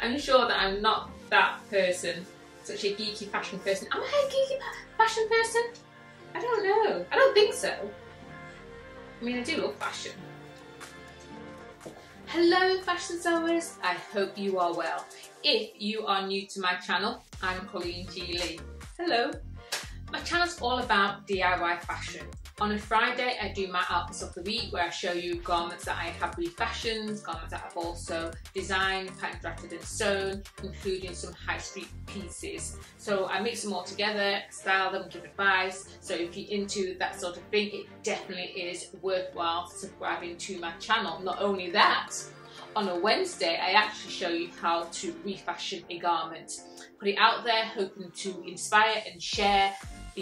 I'm sure that I'm not that person, such a geeky fashion person. Am I a geeky fashion person? I don't know. I don't think so. I mean, I do love fashion. Hello fashion sellers, I hope you are well. If you are new to my channel, I'm Colleen G. Lea. Hello. My channel is all about DIY fashion. On a Friday, I do my outfits of the week where I show you garments that I have refashioned, garments that I've also designed, pattern drafted and sewn, including some high street pieces. So I mix them all together, style them, give advice. So if you're into that sort of thing, it definitely is worthwhile subscribing to my channel. Not only that, on a Wednesday, I actually show you how to refashion a garment. Put it out there, hoping to inspire and share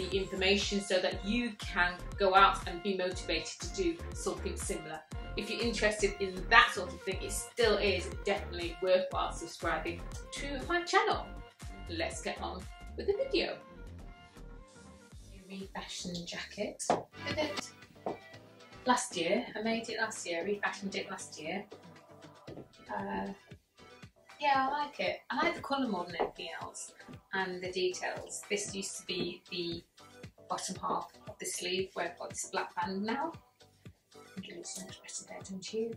the information so that you can go out and be motivated to do something similar. If you're interested in that sort of thing, it still is definitely worthwhile subscribing to my channel. Let's get on with the video. Refashion jacket. Did it last year. I made it last year, refashioned it last year. Uh, yeah, I like it. I like the colour more than anything else and the details. This used to be the bottom half of the sleeve where I've got this black band now. It looks so much better there, don't you?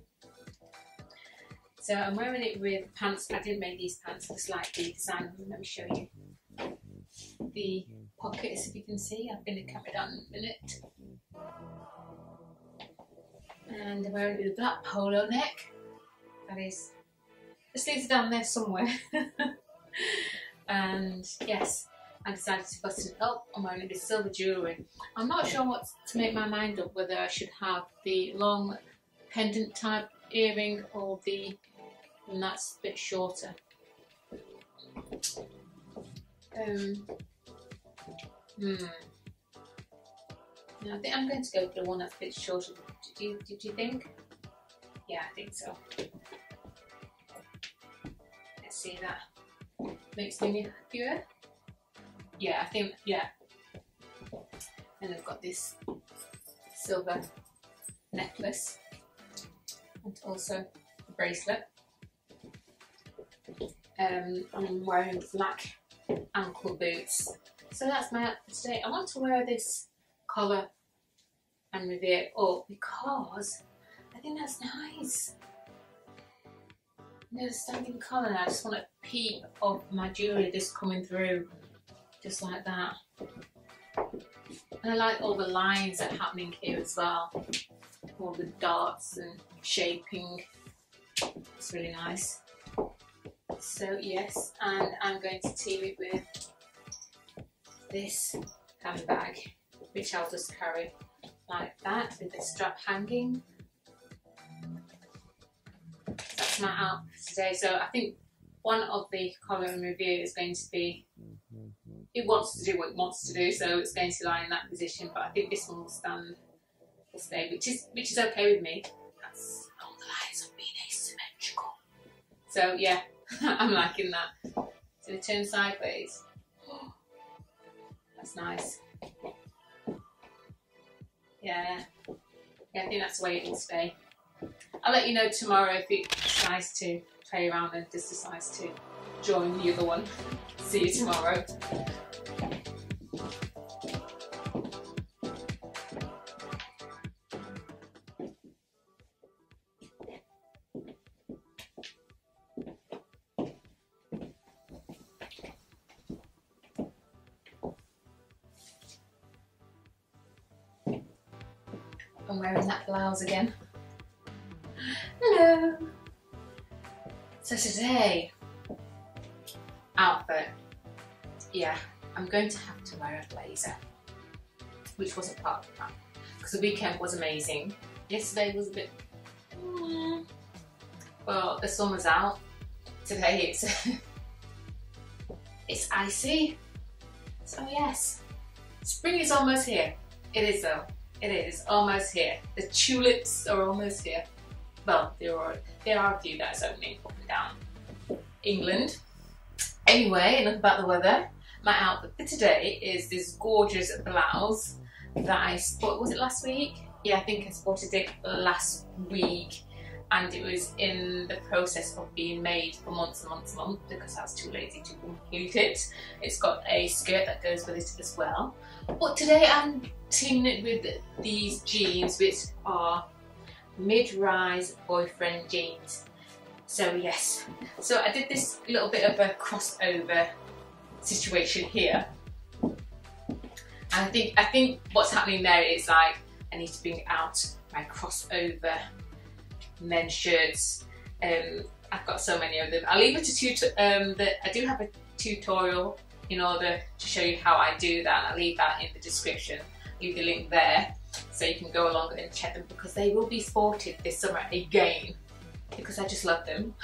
So I'm wearing it with pants. I didn't make these pants for slightly design. Let me show you the pockets if you can see. I've been to cap it down in a minute. And I'm wearing it with a black polo neck. That is the sleeves are down there somewhere. and yes, I decided to button it up. I'm wearing this silver jewellery. I'm not sure what to make my mind up whether I should have the long pendant type earring or the one that's a bit shorter. Um, hmm. I think I'm going to go for the one that's a bit shorter. Did you, did you think? Yeah, I think so Let's see that makes me happier. Yeah, I think, yeah. And I've got this silver necklace and also a bracelet. Um, I'm wearing black ankle boots. So that's my outfit today. I want to wear this collar and reveal it up because I think that's nice. A standing collar I just want a peep of my jewellery just coming through, just like that. And I like all the lines that are happening here as well. All the darts and shaping. It's really nice. So yes, and I'm going to team it with this handbag, which I'll just carry like that with the strap hanging That's my outfit today. So I think one of the column review is going to be it wants to do what it wants to do, so it's going to lie in that position. But I think this one will stand, will stay, which is which is okay with me. That's all the lines of being asymmetrical. So yeah, I'm liking that. So it turn sideways. That's nice. Yeah, yeah, I think that's the way it will stay. I'll let you know tomorrow if it decides to play around and just decides to join the other one. See you tomorrow. I'm wearing that blouse again. Hello. So today, outfit. Yeah, I'm going to have to wear a blazer, which wasn't part of the plan because the weekend was amazing. Yesterday was a bit, mm, well, the sun was out. Today it's it's icy. So yes, spring is almost here. It is though. It is almost here. The tulips are almost here well, there are there are a few that is opening up and down. England. Anyway, enough about the weather. My outfit for today is this gorgeous blouse that I spotted. Was it last week? Yeah, I think I spotted it last week. and it was in the process of being made for months and months and months because I was too lazy to complete it. It's got a skirt that goes with it as well. But today I'm teaming it with these jeans which are mid-rise boyfriend jeans. So yes, so I did this little bit of a crossover situation here. And I think I think what's happening there is like I need to bring out my crossover men's shirts. Um, I've got so many of them. I'll leave it to um, the, I do have a tutorial in order to show you how I do that. I'll leave that in the description. Leave the link there so you can go along and check them because they will be sported this summer again because I just love them.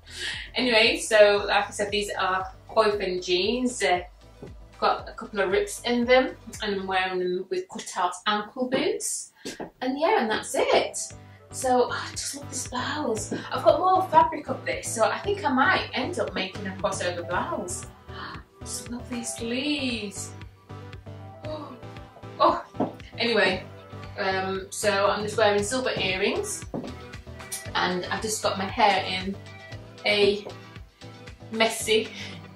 anyway, so like I said, these are boyfriend jeans. They've got a couple of rips in them and I'm wearing them with cut out ankle boots. And yeah, and that's it. So I just love this blouse. I've got more fabric of this, so I think I might end up making a crossover blouse. Just love these sleeves. Oh, oh. anyway, um, so I'm just wearing silver earrings and I've just got my hair in a messy,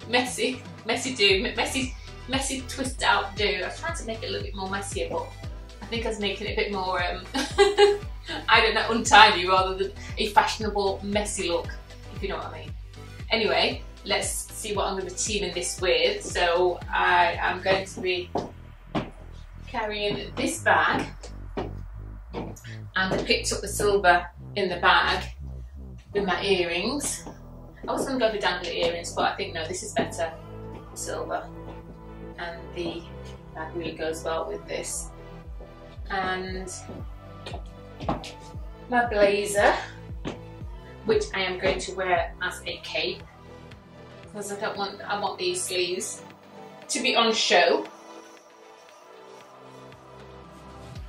messy, messy do, messy, messy twist out do. I was trying to make it a little bit more messier, but I think I was making it a bit more um, I don't know, untidy rather than a fashionable, messy look, if you know what I mean. Anyway, let's see what I'm going to be teaming this with. So I am going to be carrying this bag and I picked up the silver in the bag with my earrings. I was going to go for dangly earrings, but I think no, this is better, silver. And the bag really goes well with this. And my blazer, which I am going to wear as a cape because I don't want, I want these sleeves to be on show.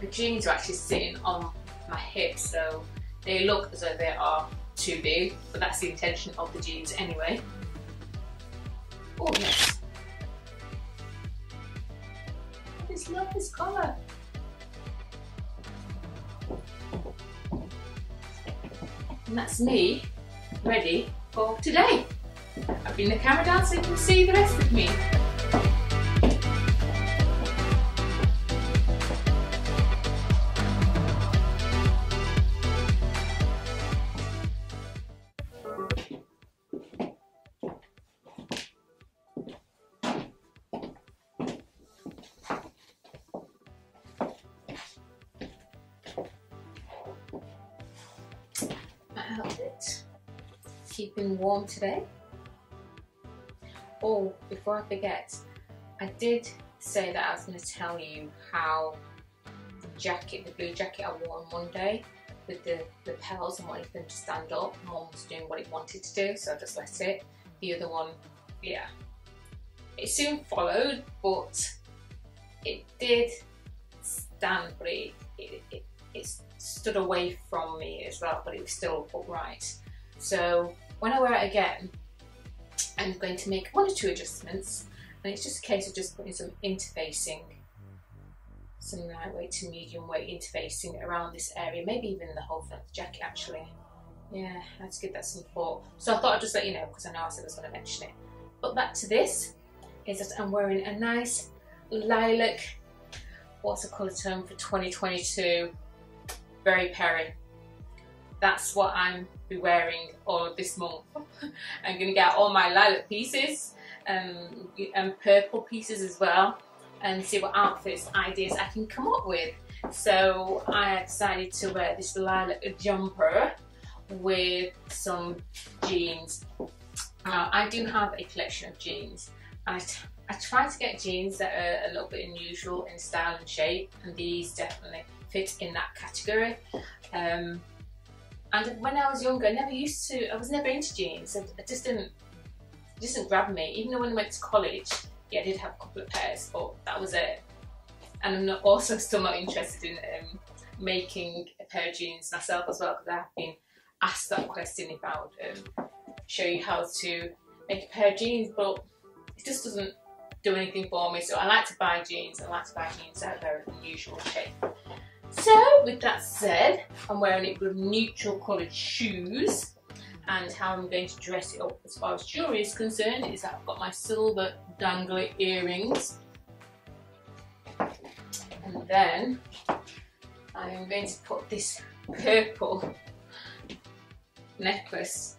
The jeans are actually sitting on my hips so they look as though they are too big but that's the intention of the jeans anyway. Oh yes. I just love this colour. And that's me ready for today. I've been the camera down so you can see the rest of me. Warm today. Oh, before I forget, I did say that I was going to tell you how the jacket, the blue jacket I wore on Monday with the, petals and wanting them to stand up, one was doing what it wanted to do, so I just let it. The other one, yeah. It soon followed, but it did stand, but it, it, it, it stood away from me as well, but it was still upright. So when I wear it again, I'm going to make one or two adjustments and it's just a case of just putting some interfacing, some lightweight to medium weight interfacing around this area, maybe even the whole front jacket actually. Yeah, to give that some thought. So I thought I'd just let you know because I know I said I was going to mention it. But back to this, is that I'm wearing a nice lilac, what's the colour term for 2022, Very Peri. That's what I'm be wearing all this month. I'm going to get all my lilac pieces um, and purple pieces as well and see what outfits ideas I can come up with. So I decided to wear this lilac jumper with some jeans. Now I do have a collection of jeans. I, I try to get jeans that are a little bit unusual in style and shape and these definitely fit in that category. Um, and when I was younger, I never used to, I was never into jeans. I, just didn't, just didn't grab me. Even though when I went to college, yeah, I did have a couple of pairs, but that was it. And I'm not, also still not interested in um, making a pair of jeans myself as well, because I have been asked that question if I would um, show you how to make a pair of jeans, but it just doesn't do anything for me. So I like to buy jeans, I like to buy jeans that are very unusual shape. So with that said, I'm wearing it with neutral coloured shoes and how I'm going to dress it up as far as jewellery is concerned is that I've got my silver dangly earrings and then I am going to put this purple necklace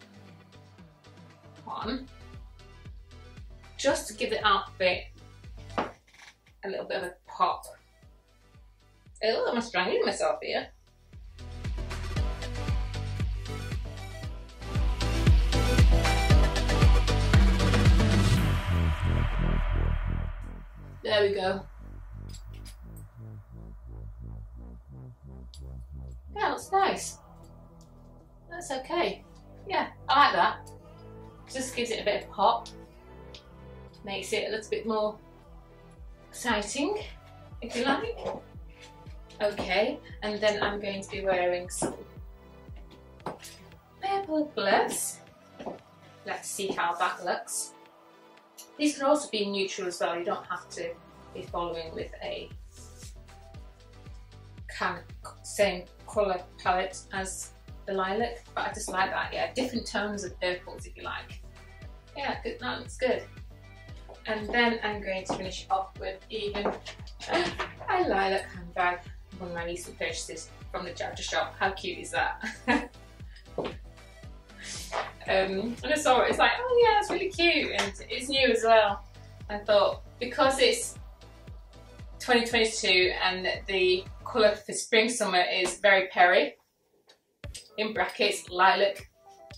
on just to give the outfit a little bit of a pop. Oh, I'm strangling myself here. There we go. Yeah, looks nice. That's okay. Yeah, I like that. Just gives it a bit of pop. Makes it a little bit more exciting, if you like. Okay, and then I'm going to be wearing some purple gloves. Let's see how that looks. These can also be neutral as well, you don't have to be following with a kind of same colour palette as the lilac, but I just like that, yeah, different tones of purples if you like. Yeah, good, that looks good. And then I'm going to finish off with even a lilac handbag, of my recent purchases from the Jabja shop. How cute is that? Um, and I saw it, it's like, oh yeah, it's really cute and it's new as well. I thought because it's 2022 and the colour for spring summer is Very Peri, in brackets lilac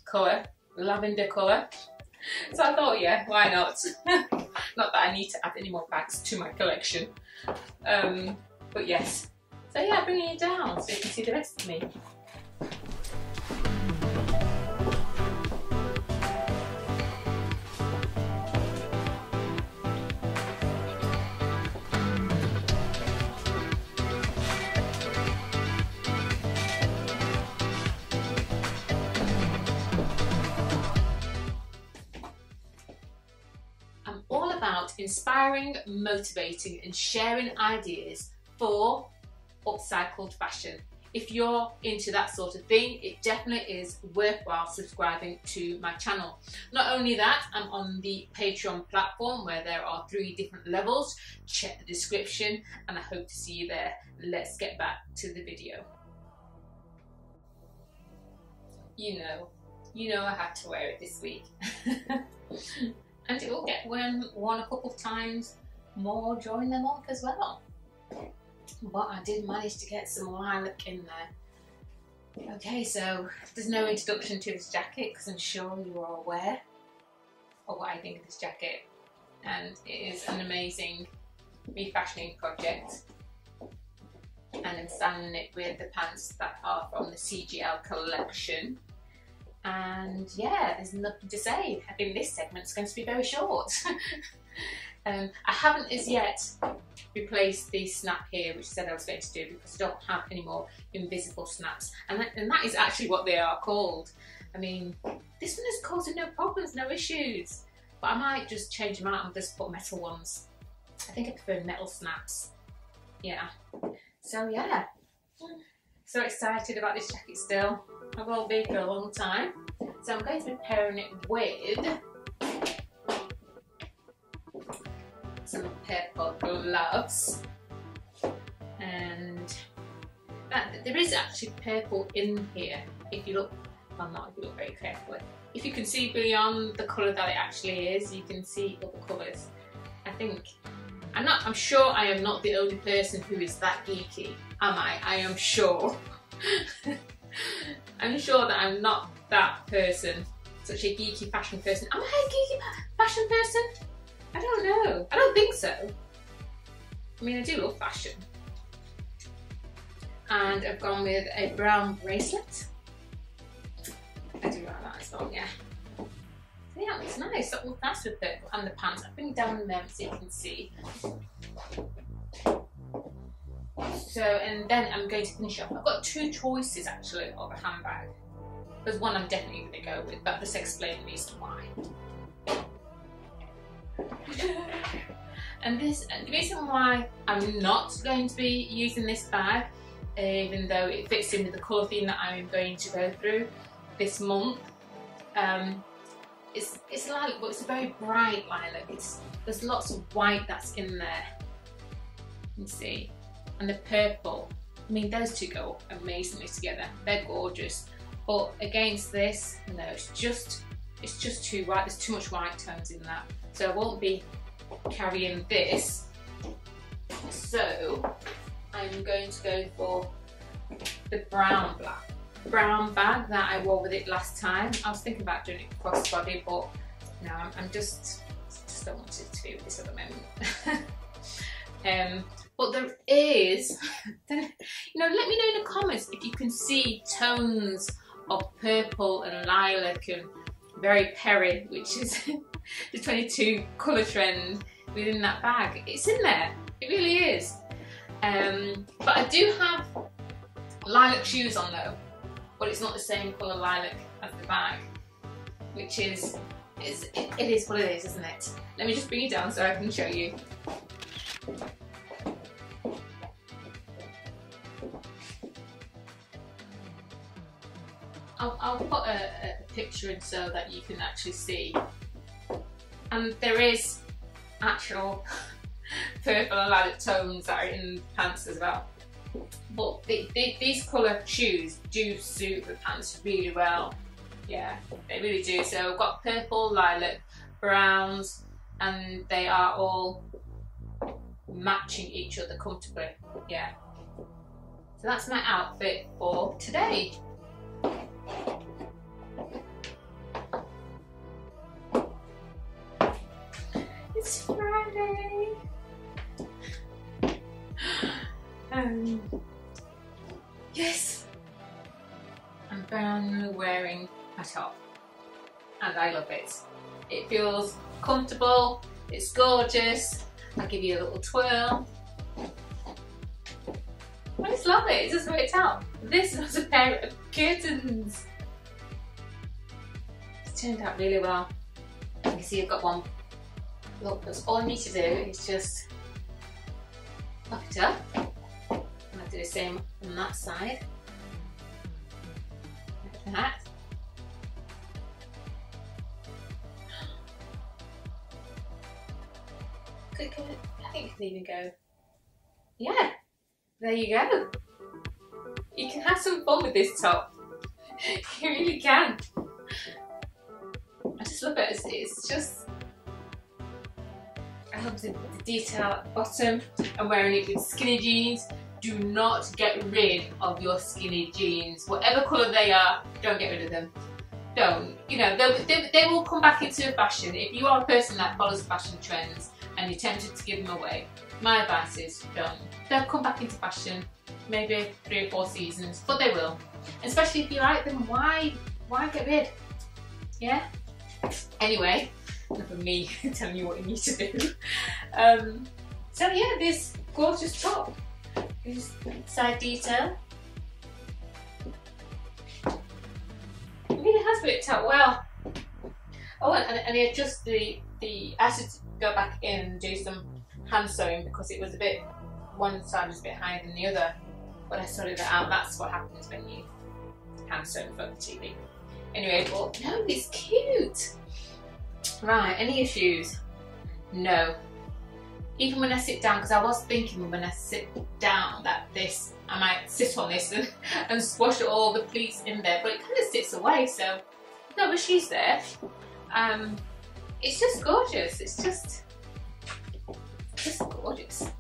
colour, lavender colour. So I thought, yeah, why not? not that I need to add any more bags to my collection. Um, but yes. So yeah, bringing it down so you can see the rest of me. I'm all about inspiring, motivating, and sharing ideas for upcycled fashion. If you're into that sort of thing, it definitely is worthwhile subscribing to my channel. Not only that, I'm on the Patreon platform where there are three different levels. Check the description and I hope to see you there. Let's get back to the video. You know, you know I had to wear it this week. and it will get worn, worn a couple of times more during the month as well. But I did manage to get some lilac in there. Okay, so there's no introduction to this jacket because I'm sure you are aware of what I think of this jacket. And it is an amazing refashioning project. And I'm styling it with the pants that are from the CGL collection. And yeah, there's nothing to say. I think this segment's going to be very short. um, I haven't as yet replaced the snap here, which I said I was going to do because I don't have any more invisible snaps. And that, and that is actually what they are called. I mean, this one is causing no problems, no issues. But I might just change them out and just put metal ones. I think I prefer metal snaps. Yeah. So yeah. So excited about this jacket still. I will be for a long time. So I'm going to be pairing it with some purple gloves. And that, there is actually purple in here if you look, well not if you look very carefully. If you can see beyond the colour that it actually is, you can see other colours. I think, I'm not, I'm sure I am not the only person who is that geeky, am I? I am sure. I'm sure that I'm not that person, such a geeky fashion person. Am I a geeky fashion person? I don't know. I don't think so. I mean, I do love fashion. And I've gone with a brown bracelet. I do like that as well, yeah. So yeah, it's nice. That looks nice with purple and the pants. I've been down them so you can see. So, and then I'm going to finish off. I've got two choices actually of a handbag. There's one I'm definitely going to go with, but I'll just explain the reason why. and this, the reason why I'm not going to be using this bag even though it fits in with the colour theme that I'm going to go through this month. Um, it's, it's lilac, but it's a very bright lilac. It's, there's lots of white that's in there. You can see. And the purple. I mean, those two go amazingly together. They're gorgeous. But against this, no, it's just, it's just too white. There's too much white tones in that. So I won't be carrying this. So I'm going to go for the brown black brown bag that I wore with it last time. I was thinking about doing it crossbody, but no, I'm, I'm just, just don't want it to be with this at the moment. um, but there is, you know, let me know in the comments if you can see tones of purple and lilac and Very Peri, which is the 22 colour trend within that bag. It's in there, it really is. Um, but I do have lilac shoes on though, but it's not the same colour lilac as the bag, which is, is it, is what it is, isn't it? Let me just bring it down so I can show you. I'll, I'll put a, a picture in so that you can actually see. And there is actual purple and lilac tones that are in pants as well. But the, the, these colour shoes do suit the pants really well. Yeah, they really do. So I've got purple, lilac, browns, and they are all matching each other comfortably. Yeah. So that's my outfit for today. It's Friday. Um, yes, I'm finally wearing a top and I love it. It feels comfortable, it's gorgeous. I'll give you a little twirl. I just love it, just worked out. This was a pair of curtains. It's turned out really well. You can see I've got one. Look, that's all I need to do is just pop it up And I'll do the same on that side. Like that. I think you can even go, yeah, there you go. Can have some fun with this top. you really can. I just love it. It's, it's just, I love the, the detail at the bottom. I'm wearing it with skinny jeans do not get rid of your skinny jeans. Whatever colour they are, don't get rid of them. Don't. You know, they, they will come back into fashion. If you are a person that follows fashion trends and you're tempted to give them away, my advice is don't. They'll come back into fashion, maybe three or four seasons, but they will. Especially if you like them, why, why get rid? Yeah? Anyway, of me telling you what you need to do. Um, so yeah, this gorgeous top Here's side detail. It really has worked out well. Oh, and, and I adjust the, the, I had to go back in and do some hand sewing because it was a bit, one side was a bit higher than the other. When I sorted that out, that's what happens when you hand sew in front of the TV. Anyway, but no, it's cute. Right, any issues? No, even when I sit down, because I was thinking when I sit down that this, I might sit on this and, and squash all the pleats in there, but it kind of sits away, so no but she's there. Um, it's just gorgeous, it's just, just gorgeous.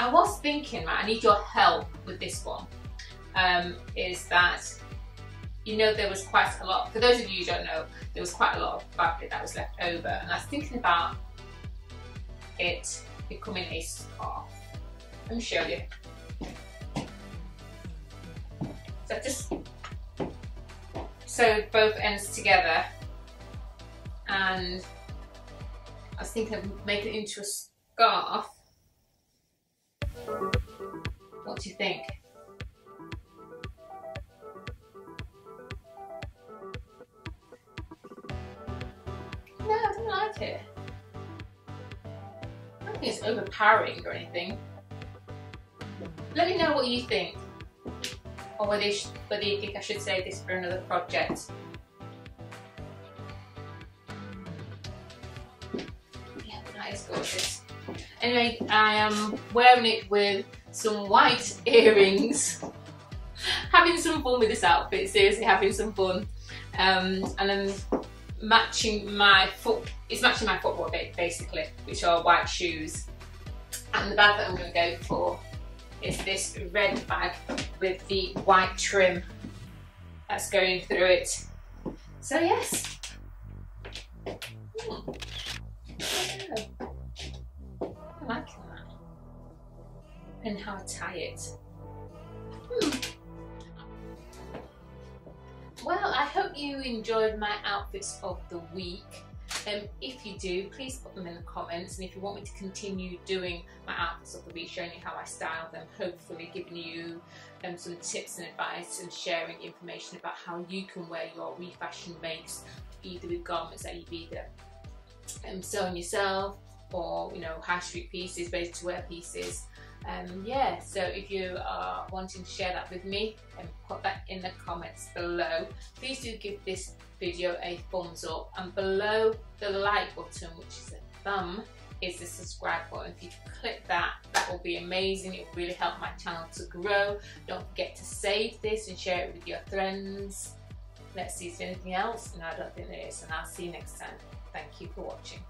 I was thinking, right, I need your help with this one, um, is that, you know, there was quite a lot, for those of you who don't know, there was quite a lot of fabric that was left over, and I was thinking about it becoming a scarf. Let me show you. So just sew both ends together and I was thinking of making it into a scarf. What do you think? No, I don't like it I don't think it's overpowering or anything. let me know what you think. Or whether you, whether you think I should save this for another project. Yeah, that is gorgeous. Anyway, I am wearing it with some white earrings. having some fun with this outfit, seriously having some fun. Um, and then matching my foot, it's matching my football basically, which are white shoes. And the bag that I'm going to go for is this red bag with the white trim that's going through it. So yes. Hmm. I like. And how I tie it. Hmm. Well, I hope you enjoyed my outfits of the week. Um, if you do, please put them in the comments and if you want me to continue doing my outfits of the week, showing you how I style them, hopefully giving you um, some tips and advice and sharing information about how you can wear your refashion makes either with garments that you've either um, sewn yourself or you know high street pieces, ready to wear pieces um, yeah, so if you are wanting to share that with me, then put that in the comments below. Please do give this video a thumbs up and below the like button, which is a thumb, is the subscribe button. If you click that, that will be amazing. It will really help my channel to grow. Don't forget to save this and share it with your friends. Let's see if there's anything else. No, I don't think there is. And I'll see you next time. Thank you for watching.